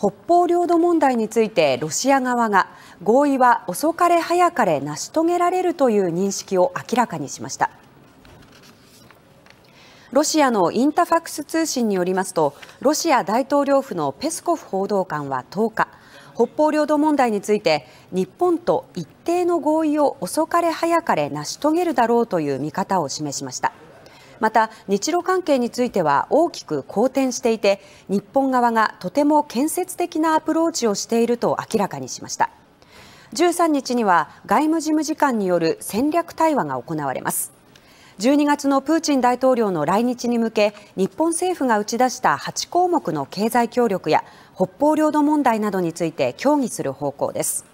北方領土問題についてロシア側が合意は遅かれ早かれ成し遂げられるという認識を明らかにしました。ロシアのインタファクス通信によりますとロシア大統領府のペスコフ報道官は10日北方領土問題について日本と一定の合意を遅かれ早かれ成し遂げるだろうという見方を示しました。また日露関係については大きく好転していて日本側がとても建設的なアプローチをしていると明らかにしました。13日には外務事務次官による戦略対話が行われます。12月のプーチン大統領の来日に向け日本政府が打ち出した8項目の経済協力や北方領土問題などについて協議する方向です。